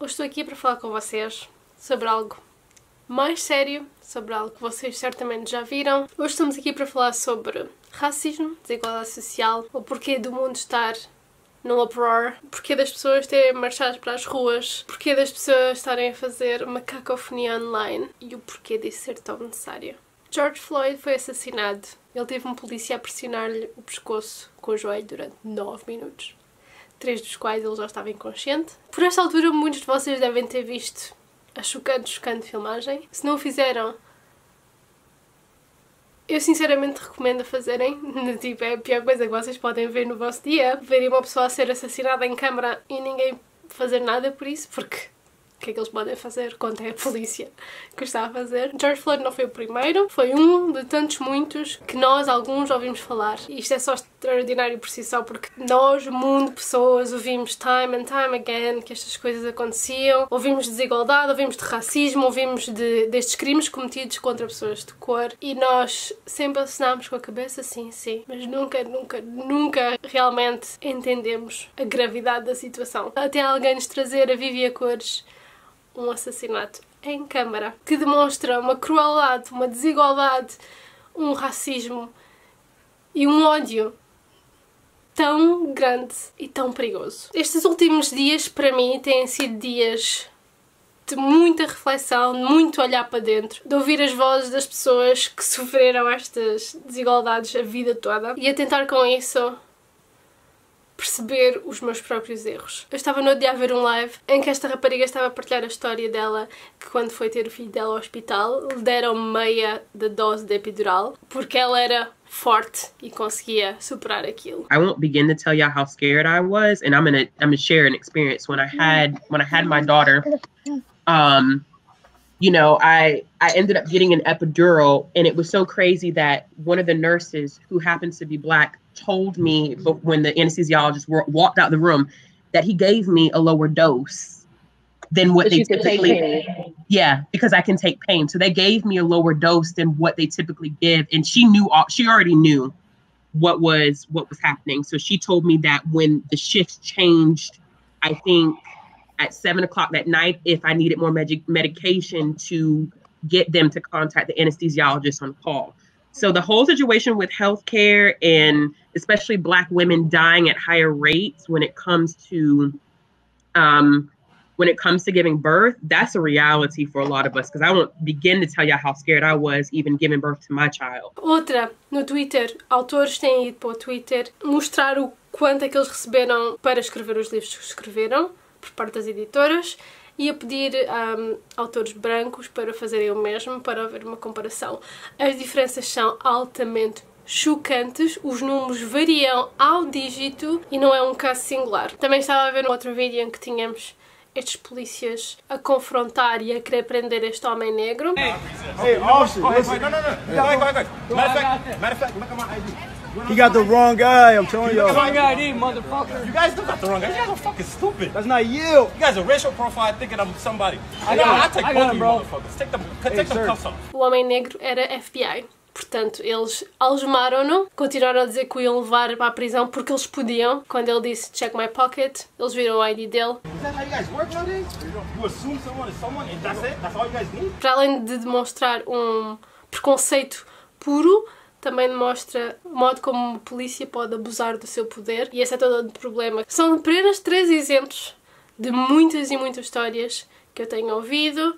Hoje estou aqui para falar com vocês sobre algo mais sério, sobre algo que vocês certamente já viram. Hoje estamos aqui para falar sobre racismo, desigualdade social, o porquê do mundo estar no uproar, porquê das pessoas terem marchado para as ruas, porquê das pessoas estarem a fazer uma cacofonia online e o porquê disso ser tão necessário. George Floyd foi assassinado. Ele teve um polícia a pressionar-lhe o pescoço com o joelho durante 9 minutos três dos quais ele já estava inconsciente. Por esta altura, muitos de vocês devem ter visto a chocante, chocante filmagem. Se não o fizeram, eu sinceramente recomendo a fazerem. Tipo, é a pior coisa que vocês podem ver no vosso dia. Verem uma pessoa a ser assassinada em câmara e ninguém fazer nada por isso, porque o que é que eles podem fazer contra a polícia que está a fazer. George Floyd não foi o primeiro, foi um de tantos muitos que nós, alguns, ouvimos falar. E isto é só extraordinário por si só, porque nós, mundo, pessoas, ouvimos time and time again que estas coisas aconteciam, ouvimos de desigualdade, ouvimos de racismo, ouvimos de, destes crimes cometidos contra pessoas de cor. E nós sempre assinámos com a cabeça, sim, sim, mas nunca, nunca, nunca realmente entendemos a gravidade da situação. Até alguém nos trazer a Vivi a cores um assassinato em câmara que demonstra uma crueldade, uma desigualdade, um racismo e um ódio tão grande e tão perigoso. Estes últimos dias, para mim, têm sido dias de muita reflexão, de muito olhar para dentro, de ouvir as vozes das pessoas que sofreram estas desigualdades a vida toda e a tentar com isso perceber os meus próprios erros. Eu estava no dia a ver um live em que esta rapariga estava a partilhar a história dela que quando foi ter o filho dela ao hospital deram meia da dose de epidural porque ela era forte e conseguia superar aquilo. I won't begin to tell y'all how scared I was and I'm gonna I'm gonna share an experience when I had when I had my daughter. Um you know, I I ended up getting an epidural and it was so crazy that one of the nurses who happens to be black told me when the anesthesiologist walked out the room that he gave me a lower dose than what they typically yeah because i can take pain. So they gave me a lower dose than what they typically give and she knew all, she already knew what was what was happening. So she told me that when the shifts changed i think at seven o'clock that night if i needed more med- medication to get them to contact the anesthesiologist on call. So the whole situation with healthcare and especially black women dying at higher rates when it comes to um, when it comes to giving birth, that's a reality for a lot of us because I won't begin to tell you how scared I was even giving birth to my child. Outra, no Twitter, autores têm ido para o Twitter mostrar o quanto é que eles receberam para escrever os livros que escreveram por parte das editoras e a pedir um, autores brancos para fazerem o mesmo, para haver uma comparação. As diferenças são altamente chocantes, os números variam ao dígito e não é um caso singular. Também estava a ver um outro vídeo em que tínhamos estes polícias a confrontar e a querer prender este homem negro. Hey, hey, officer, listen. No, no, no. Go ahead, go ahead, go ahead. Matter of fact, matter of fact, look at my ID. He got the wrong guy, I'm telling you. Wrong ID, motherfucker. You guys do got the wrong guy. You guys are fucking stupid. That's not you. You guys are racial profile thinking I'm somebody. I got I take I both of you bro. motherfuckers. Take them, take hey, them cuffs off. O homem negro era FBI. Portanto, eles algemaram-no, continuaram a dizer que o iam levar para a prisão porque eles podiam. Quando ele disse check my pocket, eles viram o ID dele. Para além de demonstrar um preconceito puro, também demonstra o modo como a polícia pode abusar do seu poder e esse é todo o problema. São apenas três exemplos de muitas e muitas histórias que eu tenho ouvido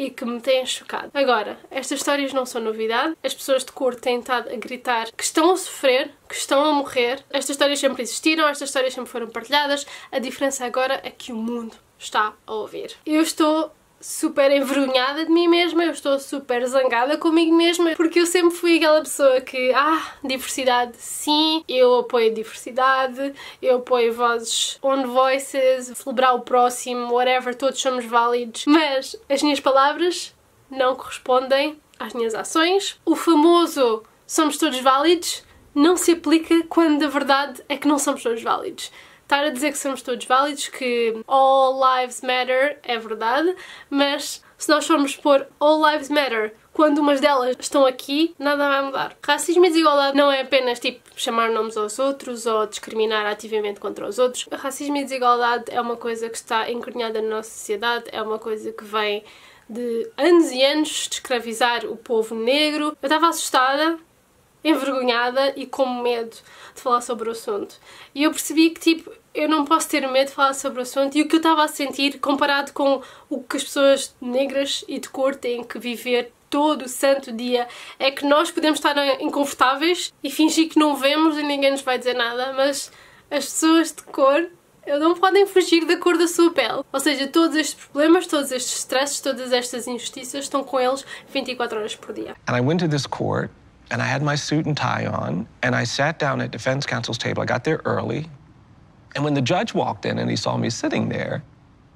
e que me têm chocado. Agora, estas histórias não são novidade, as pessoas de cor têm estado a gritar que estão a sofrer, que estão a morrer. Estas histórias sempre existiram, estas histórias sempre foram partilhadas, a diferença agora é que o mundo está a ouvir. Eu estou super envergonhada de mim mesma, eu estou super zangada comigo mesma, porque eu sempre fui aquela pessoa que, ah, diversidade sim, eu apoio a diversidade, eu apoio vozes on voices, celebrar o próximo, whatever, todos somos válidos, mas as minhas palavras não correspondem às minhas ações. O famoso somos todos válidos não se aplica quando a verdade é que não somos todos válidos estar a dizer que somos todos válidos, que all lives matter, é verdade, mas se nós formos pôr All Lives Matter quando umas delas estão aqui, nada vai mudar. Racismo e desigualdade não é apenas tipo chamar nomes aos outros ou discriminar ativamente contra os outros. Racismo e desigualdade é uma coisa que está encornhada na nossa sociedade, é uma coisa que vem de anos e anos de escravizar o povo negro. Eu estava assustada, envergonhada e com medo de falar sobre o assunto. E eu percebi que tipo eu não posso ter medo de falar sobre o assunto e o que eu estava a sentir comparado com o que as pessoas negras e de cor têm que viver todo o santo dia é que nós podemos estar inconfortáveis e fingir que não vemos e ninguém nos vai dizer nada, mas as pessoas de cor não podem fugir da cor da sua pele. Ou seja, todos estes problemas, todos estes stresses, todas estas injustiças estão com eles 24 horas por dia. And I went to this court and I had my suit and tie on and I sat down at defense counsel's table. I got there early. And when the judge walked in and he saw me sitting there,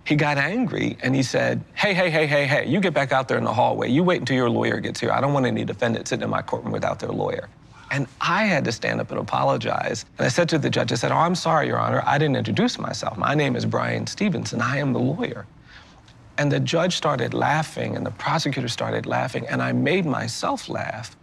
he got angry and he said, Hey, hey, hey, hey, hey, you get back out there in the hallway. You wait until your lawyer gets here. I don't want any defendant sitting in my courtroom without their lawyer. And I had to stand up and apologize. And I said to the judge, I said, Oh, I'm sorry, Your Honor. I didn't introduce myself. My name is Brian Stevenson. I am the lawyer. And the judge started laughing and the prosecutor started laughing. And I made myself laugh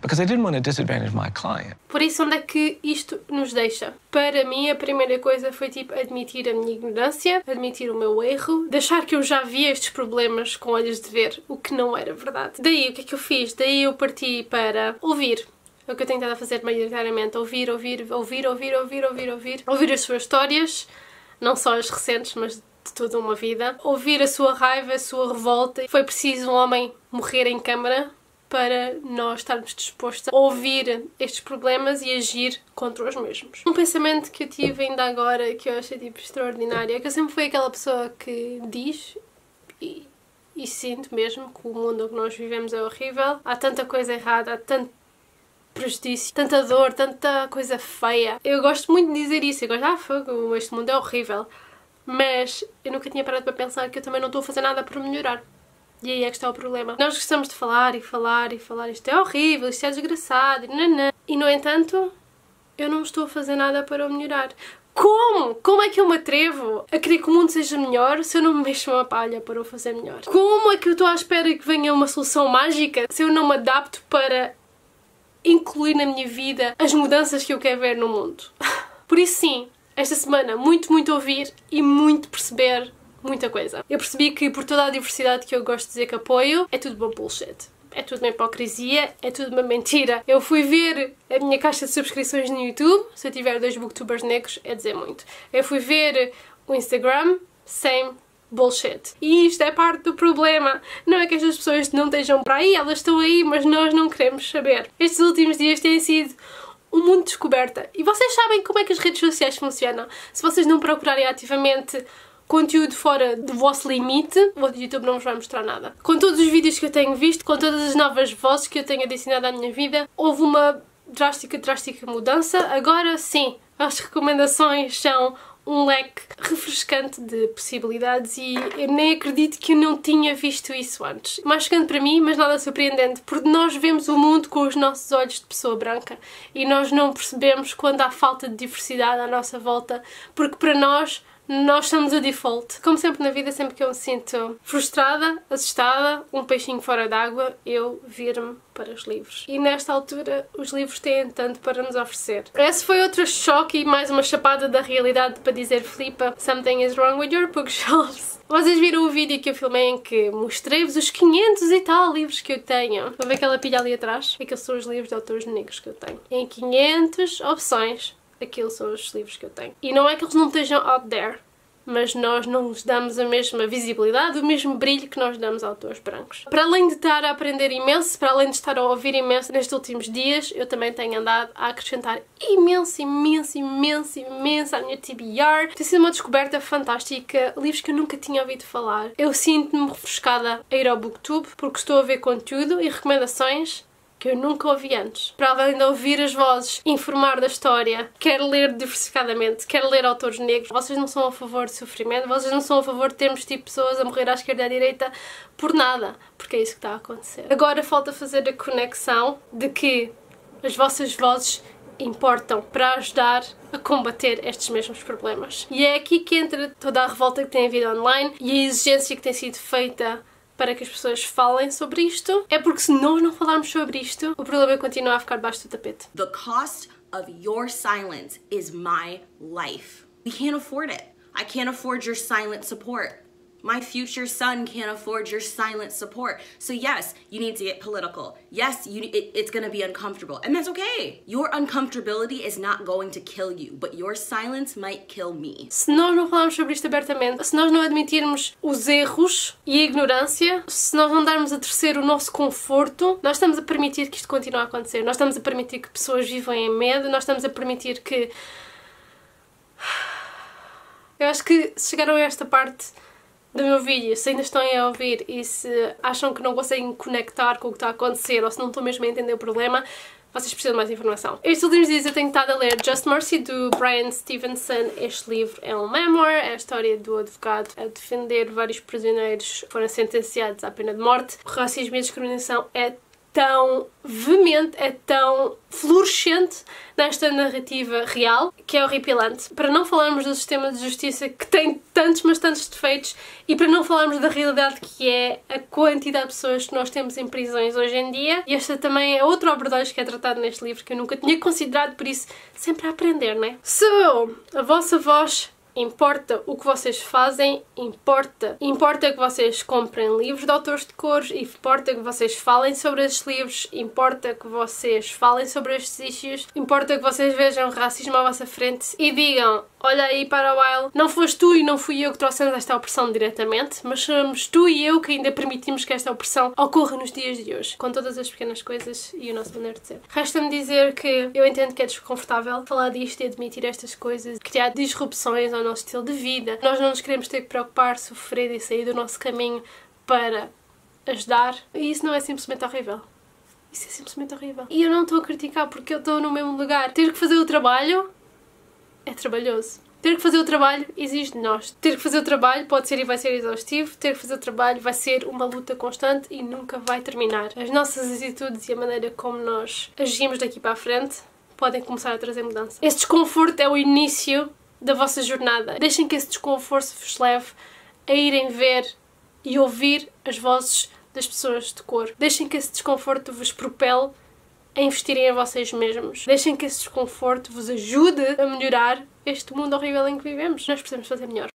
because I didn't want to disadvantage my client. Por isso, onde é que isto nos deixa? Para mim, a primeira coisa foi tipo admitir a minha ignorância, admitir o meu erro, deixar que eu já via estes problemas com olhos de ver, o que não era verdade. Daí, o que é que eu fiz? Daí eu parti para ouvir. É o que eu tenho estado a fazer maioritariamente: ouvir, ouvir, ouvir, ouvir, ouvir, ouvir, ouvir, ouvir as suas histórias, não só as recentes, mas de toda uma vida, ouvir a sua raiva, a sua revolta. Foi preciso um homem morrer em câmara para nós estarmos dispostos a ouvir estes problemas e agir contra os mesmos. Um pensamento que eu tive ainda agora que eu achei tipo extraordinário é que eu sempre fui aquela pessoa que diz e, e sinto mesmo que o mundo que nós vivemos é horrível, há tanta coisa errada, há tanto prejudício, tanta dor, tanta coisa feia. Eu gosto muito de dizer isso, eu gosto, ah, fogo, este mundo é horrível. Mas eu nunca tinha parado para pensar que eu também não estou a fazer nada para melhorar. E aí é que está o problema. Nós gostamos de falar e falar e falar, isto é horrível, isto é desgraçado, e nanã. E no entanto, eu não estou a fazer nada para o melhorar. Como? Como é que eu me atrevo a querer que o mundo seja melhor se eu não me mexo uma palha para o fazer melhor? Como é que eu estou à espera que venha uma solução mágica se eu não me adapto para incluir na minha vida as mudanças que eu quero ver no mundo? Por isso sim, esta semana muito, muito ouvir e muito perceber muita coisa. Eu percebi que por toda a diversidade que eu gosto de dizer que apoio, é tudo uma bullshit. É tudo uma hipocrisia, é tudo uma mentira. Eu fui ver a minha caixa de subscrições no YouTube, se eu tiver dois booktubers negros, é dizer muito. Eu fui ver o Instagram, same bullshit. E isto é parte do problema. Não é que estas pessoas não estejam para aí, elas estão aí, mas nós não queremos saber. Estes últimos dias têm sido um mundo de descoberta. E vocês sabem como é que as redes sociais funcionam. Se vocês não procurarem ativamente conteúdo fora do vosso limite, o YouTube não vos vai mostrar nada. Com todos os vídeos que eu tenho visto, com todas as novas vozes que eu tenho adicionado à minha vida, houve uma drástica, drástica mudança. Agora sim, as recomendações são um leque refrescante de possibilidades e eu nem acredito que eu não tinha visto isso antes. Mais chegando para mim, mas nada surpreendente, porque nós vemos o mundo com os nossos olhos de pessoa branca e nós não percebemos quando há falta de diversidade à nossa volta, porque para nós nós estamos a default. Como sempre na vida, sempre que eu me sinto frustrada, assustada, um peixinho fora d'água, eu viro-me para os livros. E nesta altura, os livros têm tanto para nos oferecer. Esse foi outro choque e mais uma chapada da realidade para dizer Flipa, something is wrong with your bookshelves. Vocês viram o vídeo que eu filmei em que mostrei-vos os 500 e tal livros que eu tenho. Vão ver aquela pilha ali atrás? Aqueles são os livros de autores negros que eu tenho. Em 500 opções aqueles são os livros que eu tenho. E não é que eles não estejam out there, mas nós não lhes damos a mesma visibilidade, o mesmo brilho que nós damos a autores brancos. Para além de estar a aprender imenso, para além de estar a ouvir imenso nestes últimos dias, eu também tenho andado a acrescentar imenso, imenso, imenso, imenso à minha TBR. Tem sido uma descoberta fantástica, livros que eu nunca tinha ouvido falar. Eu sinto-me refrescada a ir ao Booktube porque estou a ver conteúdo e recomendações que eu nunca ouvi antes. Para além de ouvir as vozes, informar da história, quero ler diversificadamente, quero ler autores negros. Vocês não são a favor de sofrimento, vocês não são a favor de termos tipo pessoas a morrer à esquerda e à direita por nada, porque é isso que está a acontecer. Agora falta fazer a conexão de que as vossas vozes importam para ajudar a combater estes mesmos problemas. E é aqui que entra toda a revolta que tem havido online e a exigência que tem sido feita para que as pessoas falem sobre isto, é porque se nós não falarmos sobre isto, o problema continua a ficar debaixo do tapete. The cost of your silence is my life. We can't afford it. I can't afford your silent support. My future son can't afford your silent support. So yes, you need to get political. Yes, you, it, it's gonna be uncomfortable, and that's okay. Your uncomfortability is not going to kill you, but your silence might kill me. Se nós não falarmos sobre isto abertamente, se nós não admitirmos os erros e a ignorância, se nós não darmos a terceiro o nosso conforto, nós estamos a permitir que isto continue a acontecer. Nós estamos a permitir que pessoas vivam em medo, nós estamos a permitir que. Eu acho que se chegaram a esta parte do meu vídeo, se ainda estão a ouvir e se acham que não conseguem conectar com o que está a acontecer ou se não estão mesmo a entender o problema, vocês precisam de mais informação. Estes últimos dias eu tenho estado a ler Just Mercy do Brian Stevenson. Este livro é um memoir, é a história do advogado a defender vários prisioneiros que foram sentenciados à pena de morte. O racismo e a discriminação é tão veemente, é tão fluorescente nesta narrativa real que é horripilante. Para não falarmos do sistema de justiça que tem tantos, mas tantos defeitos e para não falarmos da realidade que é a quantidade de pessoas que nós temos em prisões hoje em dia. E esta também é outro abordagem que é tratado neste livro que eu nunca tinha considerado, por isso sempre a aprender, não é? So, a vossa voz Importa o que vocês fazem, importa. Importa que vocês comprem livros de autores de cores, importa que vocês falem sobre esses livros, importa que vocês falem sobre estes issues, importa que vocês vejam racismo à vossa frente e digam olha aí para a while, não foste tu e não fui eu que trouxemos esta opressão diretamente, mas somos tu e eu que ainda permitimos que esta opressão ocorra nos dias de hoje, com todas as pequenas coisas e o nosso maneiro de ser. Resta-me dizer que eu entendo que é desconfortável falar disto e admitir estas coisas, criar disrupções ao nosso estilo de vida. Nós não nos queremos ter que preocupar, sofrer e sair do nosso caminho para ajudar. E isso não é simplesmente horrível. Isso é simplesmente horrível. E eu não estou a criticar porque eu estou no mesmo lugar. Ter que fazer o trabalho é trabalhoso. Ter que fazer o trabalho exige de nós. Ter que fazer o trabalho pode ser e vai ser exaustivo. Ter que fazer o trabalho vai ser uma luta constante e nunca vai terminar. As nossas atitudes e a maneira como nós agimos daqui para a frente podem começar a trazer mudança. Esse desconforto é o início da vossa jornada. Deixem que esse desconforto vos leve a irem ver e ouvir as vozes das pessoas de cor. Deixem que esse desconforto vos propele a investirem em vocês mesmos. Deixem que esse desconforto vos ajude a melhorar este mundo horrível em que vivemos. Nós precisamos fazer melhor.